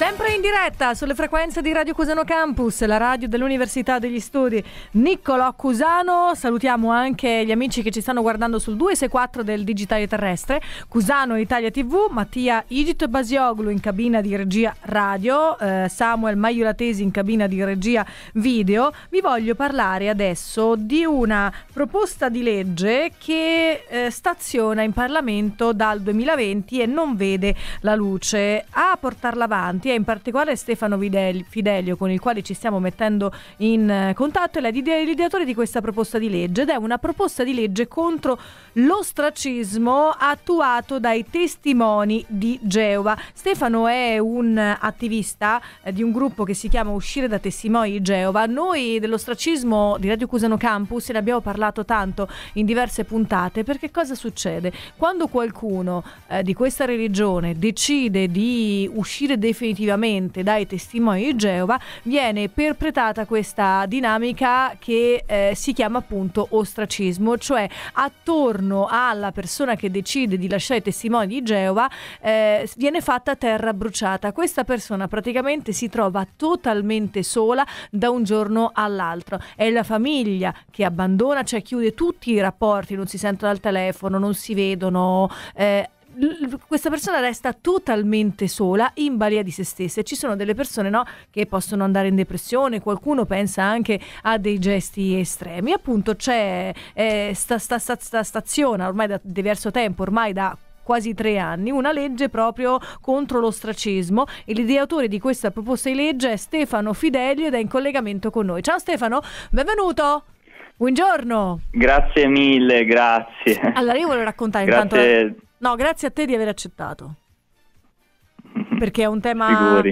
Sempre in diretta sulle frequenze di Radio Cusano Campus, la radio dell'Università degli Studi Niccolò Cusano. Salutiamo anche gli amici che ci stanno guardando sul 264 del Digitale Terrestre, Cusano Italia TV, Mattia Igito Basioglu in cabina di regia radio, eh, Samuel Maiolatesi in cabina di regia video. Vi voglio parlare adesso di una proposta di legge che eh, staziona in Parlamento dal 2020 e non vede la luce. A portarla avanti e in particolare Stefano Fidelio con il quale ci stiamo mettendo in eh, contatto è l'ideatore di questa proposta di legge ed è una proposta di legge contro l'ostracismo attuato dai testimoni di Geova. Stefano è un attivista eh, di un gruppo che si chiama Uscire da Testimoni di Geova. Noi dell'ostracismo di Radio Cusano Campus ne abbiamo parlato tanto in diverse puntate perché cosa succede? Quando qualcuno eh, di questa religione decide di uscire definitivamente definitivamente dai testimoni di Geova, viene perpetrata questa dinamica che eh, si chiama appunto ostracismo, cioè attorno alla persona che decide di lasciare i testimoni di Geova eh, viene fatta terra bruciata. Questa persona praticamente si trova totalmente sola da un giorno all'altro. È la famiglia che abbandona, cioè chiude tutti i rapporti, non si sentono al telefono, non si vedono. Eh, questa persona resta totalmente sola, in balia di se stessa. E ci sono delle persone no, che possono andare in depressione, qualcuno pensa anche a dei gesti estremi. Appunto c'è, eh, sta, sta, sta, sta, staziona ormai da diverso tempo, ormai da quasi tre anni, una legge proprio contro l'ostracismo e l'ideatore di questa proposta di legge è Stefano Fidelio ed è in collegamento con noi. Ciao Stefano, benvenuto! Buongiorno! Grazie mille, grazie. Allora io voglio raccontare grazie. intanto... No, grazie a te di aver accettato. Perché è un tema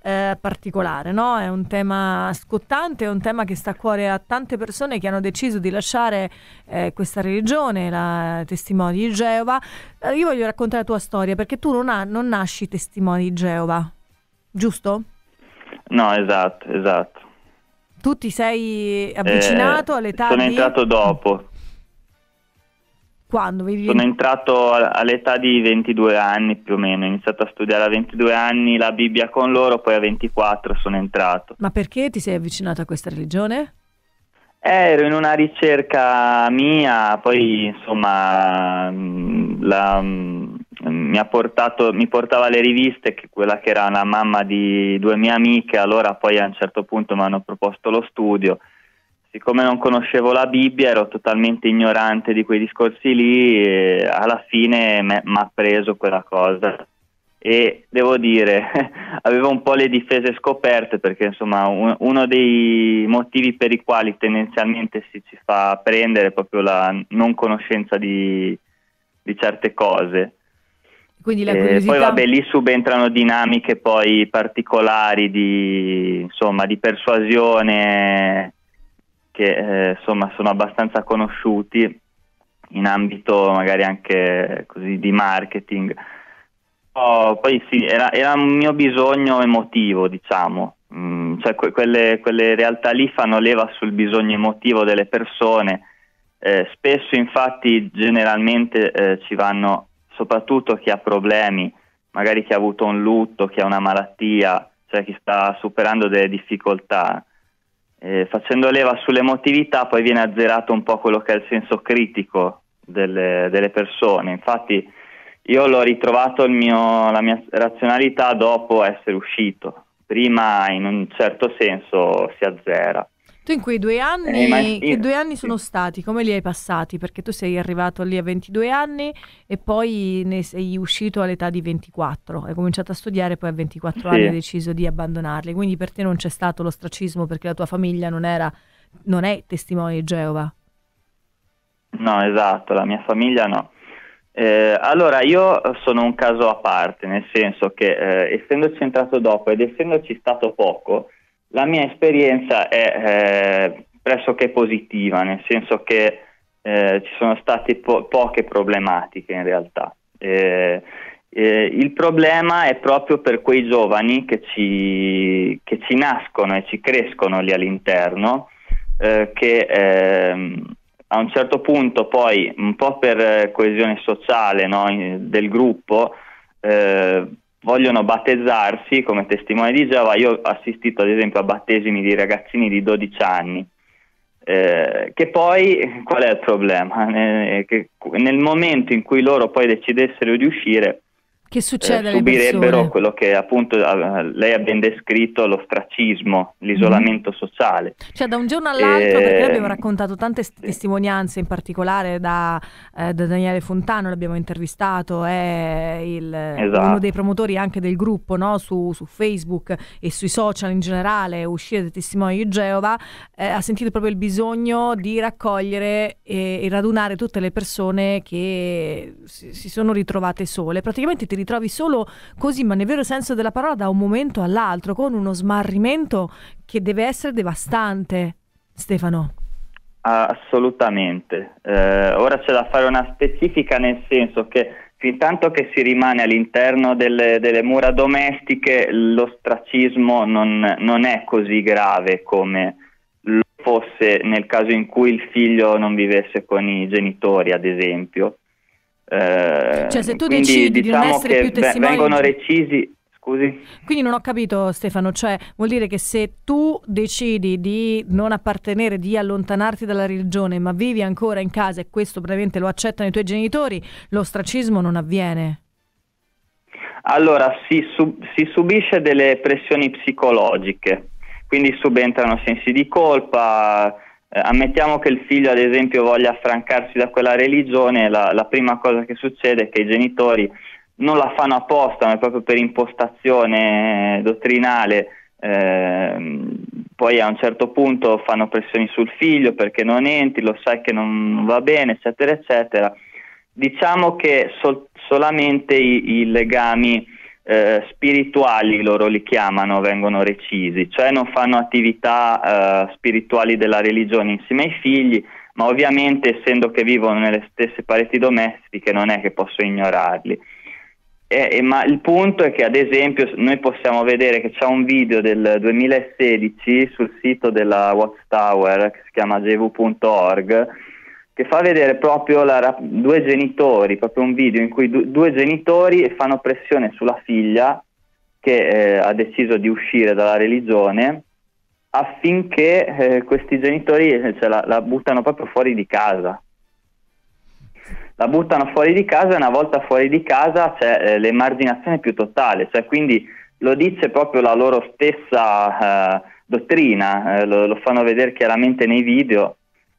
eh, particolare, no? È un tema scottante, è un tema che sta a cuore a tante persone che hanno deciso di lasciare eh, questa religione, la testimone di Geova. Eh, io voglio raccontare la tua storia perché tu non, ha, non nasci testimone di Geova, giusto? No, esatto, esatto. Tu ti sei avvicinato eh, all'età sono di... Sono entrato dopo. Quando? Vivi... Sono entrato all'età di 22 anni più o meno, ho iniziato a studiare a 22 anni la Bibbia con loro, poi a 24 sono entrato. Ma perché ti sei avvicinato a questa religione? Eh, ero in una ricerca mia, poi insomma la, mi, portato, mi, portava le riviste, che quella che era la mamma di due mie amiche, allora poi a un certo punto mi hanno proposto lo studio siccome non conoscevo la Bibbia ero totalmente ignorante di quei discorsi lì e alla fine mi ha preso quella cosa. E devo dire avevo un po' le difese scoperte perché insomma un, uno dei motivi per i quali tendenzialmente si ci fa prendere è proprio la non conoscenza di, di certe cose. Quindi la curiosità... poi vabbè lì subentrano dinamiche poi particolari di, insomma, di persuasione che eh, insomma sono abbastanza conosciuti in ambito magari anche così di marketing. Oh, poi sì, era, era, un mio bisogno emotivo, diciamo, mm, cioè que- quelle, quelle, realtà lì fanno leva sul bisogno emotivo delle persone. Eh, spesso infatti generalmente eh, ci vanno soprattutto chi ha problemi, magari chi ha avuto un lutto, chi ha una malattia, cioè chi sta superando delle difficoltà eh, facendo leva sull'emotività poi viene azzerato un po' quello che è il senso critico delle, delle persone. Infatti io l'ho ritrovato mio, la mia razionalità dopo essere uscito, prima in un certo senso si azzera. Tu in quei due anni, eh, due anni sono stati? Come li hai passati? Perché tu sei arrivato lì a 22 anni e poi ne sei uscito all'età di 24. Hai cominciato a studiare, poi a 24 sì. anni hai deciso di abbandonarli. Quindi per te non c'è stato l'ostracismo perché la tua famiglia non, era, non è testimone di Geova? No, esatto, la mia famiglia no. Eh, allora, io sono un caso a parte, nel senso che eh, essendoci entrato dopo ed essendoci stato poco, la mia esperienza è eh, pressoché positiva, nel senso che eh, ci sono state po- poche problematiche in realtà. Eh, eh, il problema è proprio per quei giovani che ci, che ci nascono e ci crescono lì all'interno, eh, che ehm, a un certo punto poi, un po' per coesione sociale no, del gruppo, eh, vogliono battezzarsi come testimone di Geova. Io ho assistito ad esempio a battesimi di ragazzini di 12 anni. Eh, che poi qual è il problema? Eh, nel momento in cui loro poi decidessero di uscire, che succede eh, subirebbero quello che appunto lei ha ben descritto, l'ostracismo, l'isolamento mm. sociale. Cioè da un giorno all'altro, e... perché abbiamo raccontato tante testimonianze, in particolare da, eh, da, Daniele Fontano, l'abbiamo intervistato, è il, esatto. uno dei promotori anche del gruppo no? su, su, Facebook e sui social in generale, uscire dai testimoni di Geova, eh, ha sentito proprio il bisogno di raccogliere e, e radunare tutte le persone che si, si sono ritrovate sole. Praticamente ti ritrovi solo così, ma nel vero senso della parola, da un momento all'altro, con uno smarrimento che deve essere devastante. Stefano. Assolutamente. Eh, ora c'è da fare una specifica nel senso che fin tanto che si rimane all'interno delle, delle mura domestiche l'ostracismo non, non, è così grave come lo fosse nel caso in cui il figlio non vivesse con i genitori, ad esempio. Eh, cioè se tu quindi, decidi diciamo di non essere più testimone... Vengono recisi... Scusi? Quindi non ho capito Stefano, cioè vuol dire che se tu decidi di non appartenere, di allontanarti dalla religione, ma vivi ancora in casa e questo probabilmente lo accettano i tuoi genitori, l'ostracismo non avviene? Allora, si, sub- si subisce delle pressioni psicologiche, quindi subentrano sensi di colpa, eh, ammettiamo che il figlio, ad esempio, voglia affrancarsi da quella religione, la, la, prima cosa che succede è che i genitori non la fanno apposta, ma proprio per impostazione dottrinale. Eh, poi a un certo punto fanno pressioni sul figlio perché non entri, lo sai che non va bene, eccetera, eccetera. Diciamo che sol- solamente i, i legami eh, spirituali loro li chiamano, vengono recisi, cioè non fanno attività eh, spirituali della religione insieme ai figli, ma ovviamente essendo che vivono nelle stesse pareti domestiche non è che posso ignorarli. Eh, eh, ma il punto è che ad esempio noi possiamo vedere che c'è un video del 2016 sul sito della Watchtower che si chiama gv.org che fa vedere proprio la, due genitori, proprio un video in cui du, due genitori fanno pressione sulla figlia che eh, ha deciso di uscire dalla religione affinché eh, questi genitori eh, cioè, la, la, buttano proprio fuori di casa. La buttano fuori di casa e una volta fuori di casa c'è eh, l'emarginazione più totale, cioè quindi lo dice proprio la loro stessa eh, dottrina, eh, lo, lo fanno vedere chiaramente nei video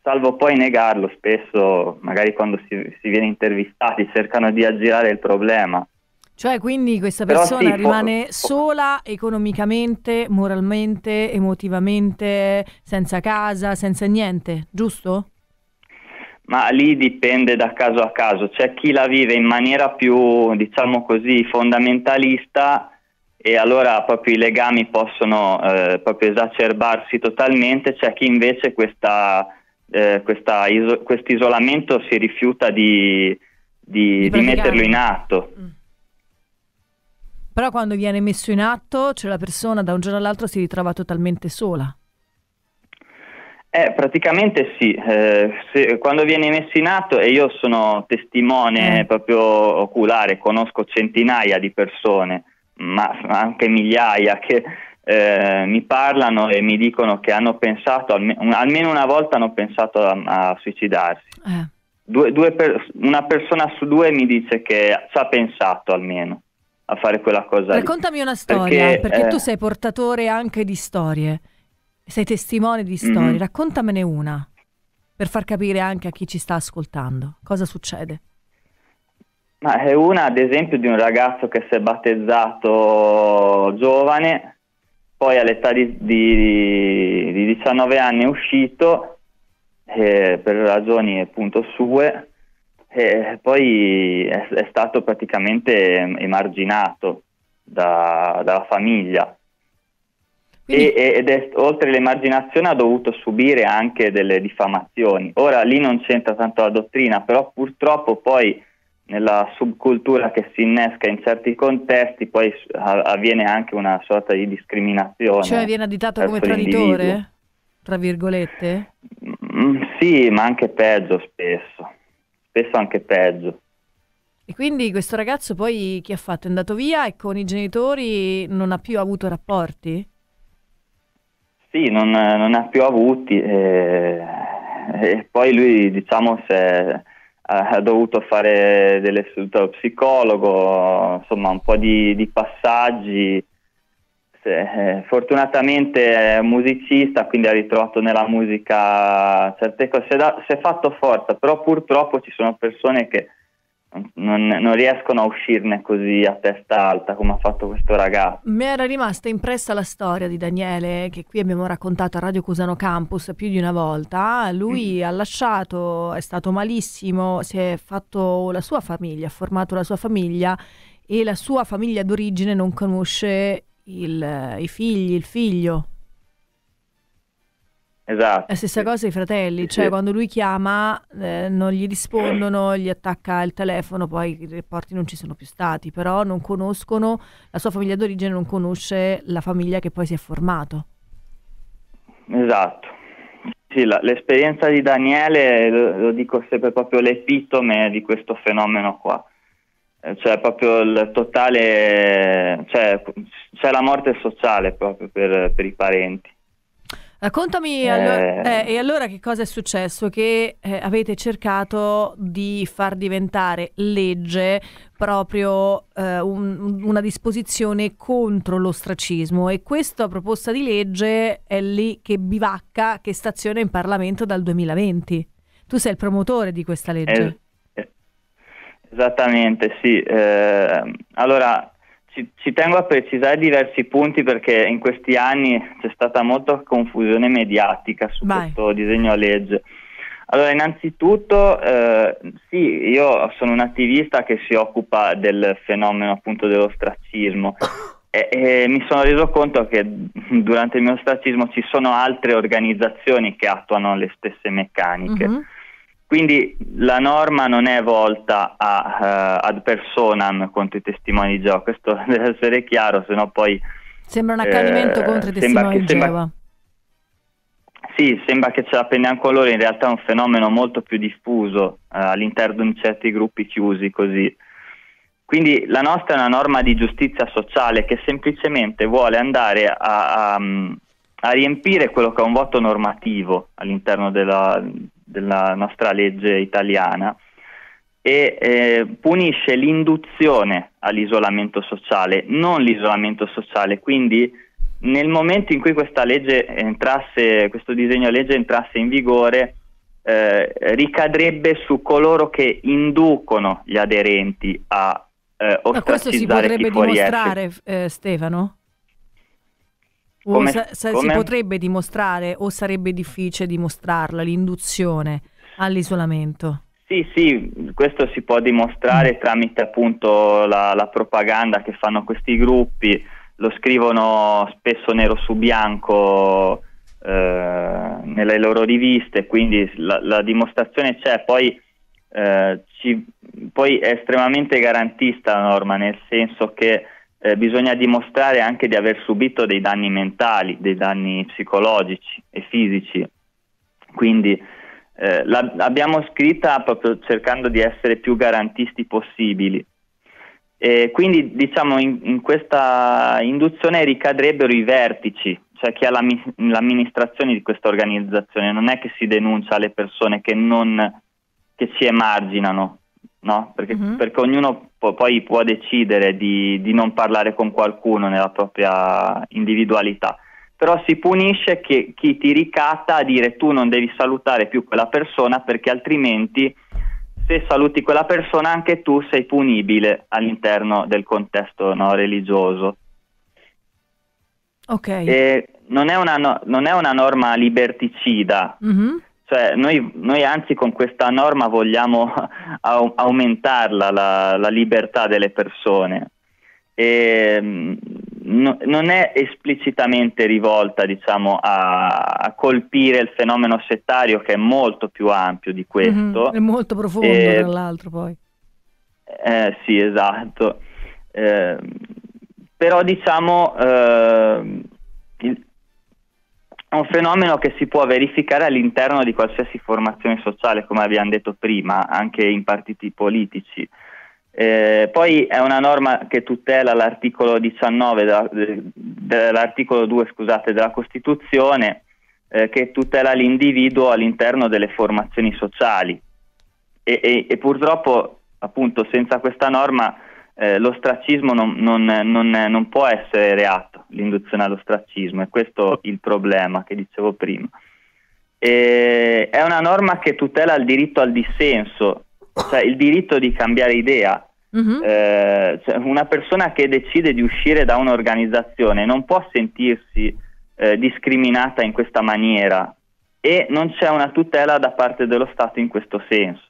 salvo poi negarlo spesso, magari quando si, si viene intervistati, cercano di aggirare il problema. Cioè, quindi questa persona sì, rimane po- sola economicamente, moralmente, emotivamente, senza casa, senza niente, giusto? Ma lì dipende da caso a caso. C'è chi la vive in maniera più, diciamo così, fondamentalista e allora proprio i legami possono eh, proprio esacerbarsi totalmente. C'è chi invece questa eh, questo isolamento si rifiuta di, di, di, metterlo in atto. Mm. Però quando viene messo in atto, cioè la persona da un giorno all'altro si ritrova totalmente sola. Eh, praticamente sì, eh, se, quando viene messo in atto e io sono testimone eh. proprio oculare, conosco centinaia di persone, ma anche migliaia che eh, mi parlano e mi dicono che hanno pensato, almeno una volta hanno pensato a, a suicidarsi. Eh. Due, due per- una persona su due mi dice che ci ha pensato almeno a fare quella cosa. Raccontami lì. una storia, perché, perché eh, tu sei portatore anche di storie, sei testimone di storie, mm-hmm. raccontamene una per far capire anche a chi ci sta ascoltando cosa succede. Ma è una, ad esempio, di un ragazzo che si è battezzato giovane poi all'età di, di, di 19 anni è uscito eh, per ragioni appunto sue e poi è, è stato praticamente emarginato da, dalla famiglia e, ed è, oltre all'emarginazione ha dovuto subire anche delle diffamazioni. Ora lì non c'entra tanto la dottrina, però purtroppo poi nella subcultura che si innesca in certi contesti poi avviene anche una sorta di discriminazione. Cioè viene additato come traditore, tra virgolette? Mm, sì, ma anche peggio spesso, spesso anche peggio. E quindi questo ragazzo poi che ha fatto? È andato via e con i genitori non ha più avuto rapporti? Sì, non, non ha più avuti e, e poi lui diciamo se ha dovuto fare delle sedute psicologo, insomma un po' di, di passaggi. Se, eh, fortunatamente è musicista, quindi ha ritrovato nella musica certe cose, si è fatto forza, però purtroppo ci sono persone che non, non, riescono a uscirne così a testa alta come ha fatto questo ragazzo. Mi era rimasta impressa la storia di Daniele che qui abbiamo raccontato a Radio Cusano Campus più di una volta. Lui mm. ha lasciato, è stato malissimo, si è fatto la sua famiglia, ha formato la sua famiglia e la sua famiglia d'origine non conosce il, i figli, il figlio. Esatto. La stessa cosa ai fratelli, cioè sì. quando lui chiama eh, non gli rispondono, gli attacca il telefono, poi i rapporti non ci sono più stati, però non conoscono, la sua famiglia d'origine non conosce la famiglia che poi si è formato. Esatto. Sì, la, l'esperienza di Daniele, lo, lo, dico sempre, proprio l'epitome di questo fenomeno qua. Eh, cioè proprio il totale, cioè, c'è la morte sociale proprio per, per i parenti. Raccontami, eh... Allora, eh, e allora che cosa è successo? Che eh, avete cercato di far diventare legge proprio eh, un, una disposizione contro l'ostracismo e questa proposta di legge è lì che bivacca, che staziona in Parlamento dal 2020. Tu sei il promotore di questa legge. Esattamente, sì. Eh, allora, ci, ci, tengo a precisare diversi punti perché in questi anni c'è stata molta confusione mediatica su Vai. questo disegno legge. Allora, innanzitutto, eh, sì, io sono un attivista che si occupa del fenomeno appunto dell'ostracismo e, e mi sono reso conto che durante il mio ostracismo ci sono altre organizzazioni che attuano le stesse meccaniche. Mm-hmm. Quindi la norma non è volta a, uh, ad personam contro i testimoni di Geova, questo deve essere chiaro, se no poi... Sembra un accanimento eh, contro i testimoni di Geova. Sì, sembra che ce la prendiamo con loro, in realtà è un fenomeno molto più diffuso uh, all'interno di certi gruppi chiusi così. Quindi la nostra è una norma di giustizia sociale che semplicemente vuole andare a, a, a riempire quello che è un vuoto normativo all'interno della, della nostra legge italiana e eh, punisce l'induzione all'isolamento sociale, non l'isolamento sociale. Quindi nel momento in cui questa legge entrasse, questo disegno di legge entrasse in vigore, eh, ricadrebbe su coloro che inducono gli aderenti a eh, Ma questo si potrebbe dimostrare, eh, Stefano? Come, sa, sa, come? Si potrebbe dimostrare o sarebbe difficile dimostrarla, l'induzione all'isolamento? Sì, sì, questo si può dimostrare mm. tramite appunto la, la, propaganda che fanno questi gruppi, lo scrivono spesso nero su bianco eh, nelle loro riviste, quindi la, la dimostrazione c'è, poi, eh, ci, poi è estremamente garantista la norma, nel senso che eh, bisogna dimostrare anche di aver subito dei danni mentali, dei danni psicologici e fisici. Quindi eh, l'abbiamo scritta proprio cercando di essere più garantisti possibili. E quindi diciamo in, in questa induzione ricadrebbero i vertici, cioè chi ha l'amministrazione di questa organizzazione, non è che si denuncia le persone che, non, che ci emarginano, no? Perché, mm-hmm. perché ognuno po- poi può decidere di, di, non parlare con qualcuno nella propria individualità. Però si punisce che, chi ti ricatta a dire tu non devi salutare più quella persona perché altrimenti se saluti quella persona anche tu sei punibile all'interno del contesto no, religioso. Ok. E non è una, no, non è una norma liberticida. Mm-hmm cioè, noi, noi, anzi con questa norma vogliamo au- aumentarla la, la, libertà delle persone. E, mm, no, non è esplicitamente rivolta diciamo, a, a, colpire il fenomeno settario che è molto più ampio di questo. Mm-hmm, è molto profondo e, tra l'altro poi. Eh, sì, esatto. Eh, però diciamo... Eh, è un fenomeno che si può verificare all'interno di qualsiasi formazione sociale, come abbiamo detto prima, anche in partiti politici. Eh, poi è una norma che tutela l'articolo 19 della, dell'articolo 2 scusate, della Costituzione eh, che tutela l'individuo all'interno delle formazioni sociali e, e, e purtroppo appunto senza questa norma eh, l'ostracismo non, non, non, non, può essere reato, l'induzione all'ostracismo, e questo è il problema che dicevo prima. E è una norma che tutela il diritto al dissenso, cioè il diritto di cambiare idea. Uh-huh. Eh, cioè una persona che decide di uscire da un'organizzazione non può sentirsi eh, discriminata in questa maniera e non c'è una tutela da parte dello Stato in questo senso.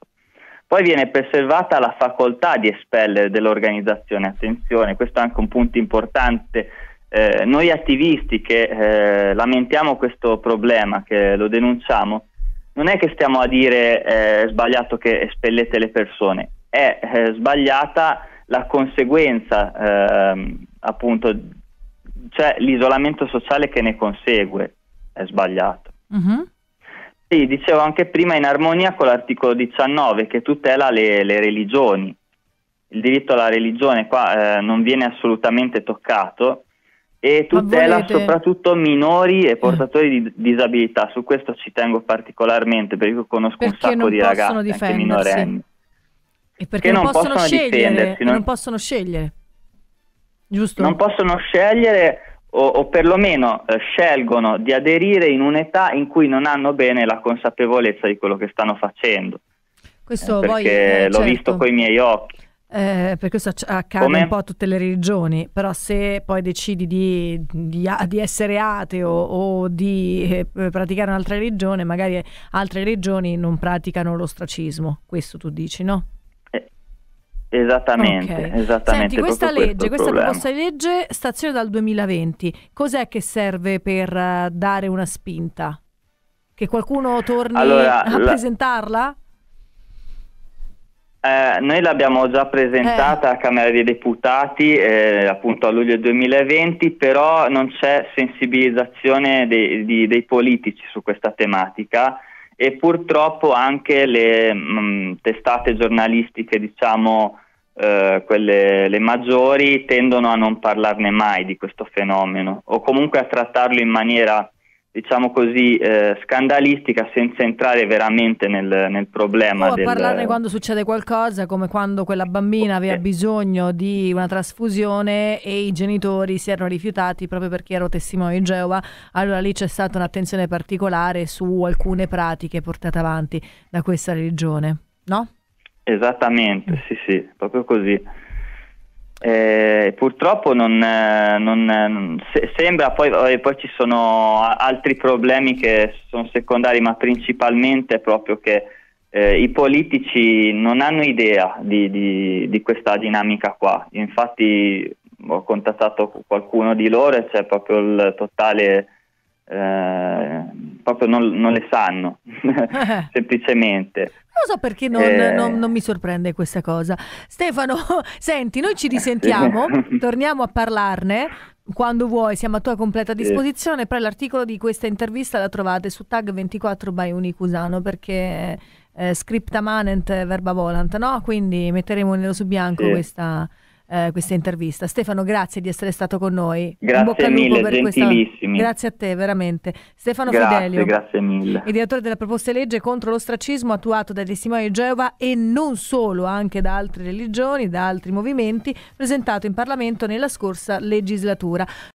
Poi viene preservata la facoltà di espellere dell'organizzazione, attenzione, questo è anche un punto importante. Eh, noi attivisti che eh, lamentiamo questo problema, che lo denunciamo, non è che stiamo a dire eh, è sbagliato che espellete le persone, è eh, sbagliata la conseguenza, ehm, appunto, cioè l'isolamento sociale che ne consegue, è sbagliato. Uh-huh. Sì, dicevo anche prima in armonia con l'articolo 19 che tutela le, le religioni. Il diritto alla religione qua eh, non viene assolutamente toccato e tutela volete... soprattutto minori e portatori eh. di disabilità. Su questo ci tengo particolarmente perché io conosco perché un sacco di ragazzi anche minorenni. E perché non, non possono, possono scegliere, non... non possono scegliere. Giusto? Non possono scegliere o, o perlomeno eh, scelgono di aderire in un'età in cui non hanno bene la consapevolezza di quello che stanno facendo. Questo eh, perché voi, eh, l'ho certo. visto con i miei occhi. Eh, per questo accade Come? un po' a tutte le religioni, però se poi decidi di, di, di essere ateo o di eh, praticare un'altra religione, magari altre religioni non praticano l'ostracismo, questo tu dici, no? Esattamente, okay. esattamente. Senti, questa legge, questa proposta di legge, stazione dal 2020, cos'è che serve per uh, dare una spinta? Che qualcuno torni allora, a la... presentarla? Eh, noi l'abbiamo già presentata eh. a Camera dei Deputati eh, appunto a luglio 2020, però non c'è sensibilizzazione dei, di, dei politici su questa tematica e purtroppo anche le mh, mm, testate giornalistiche, diciamo, eh, quelle le maggiori, tendono a non parlarne mai di questo fenomeno o comunque a trattarlo in maniera diciamo così, eh, scandalistica senza entrare veramente nel, nel problema. O a del... parlarne quando succede qualcosa, come quando quella bambina aveva bisogno di una trasfusione e i genitori si erano rifiutati proprio perché ero testimone di Geova, allora lì c'è stata un'attenzione particolare su alcune pratiche portate avanti da questa religione, no? Esattamente, sì sì, proprio così. Eh, purtroppo non, eh, non, non se, sembra poi, eh, poi, ci sono altri problemi che sono secondari, ma principalmente proprio che eh, i politici non hanno idea di, di, di, questa dinamica qua. Infatti ho contattato qualcuno di loro e c'è proprio il totale eh, proprio non, non, le sanno semplicemente non so perché non, eh... non, non, mi sorprende questa cosa. Stefano, senti, noi ci risentiamo, torniamo a parlarne quando vuoi, siamo a tua completa disposizione. Poi l'articolo di questa intervista la trovate su tag 24 by Unicusano perché eh, scripta manent verba volant, no? Quindi metteremo nero su bianco sì. questa eh, questa intervista. Stefano, grazie di essere stato con noi. Grazie mille, gentilissimi. Questa... Grazie a te, veramente. Stefano grazie, Fidelio, grazie mille. ideatore della proposta di legge contro l'ostracismo attuato dai testimoni di Geova e non solo, anche da altre religioni, da altri movimenti, presentato in Parlamento nella scorsa legislatura.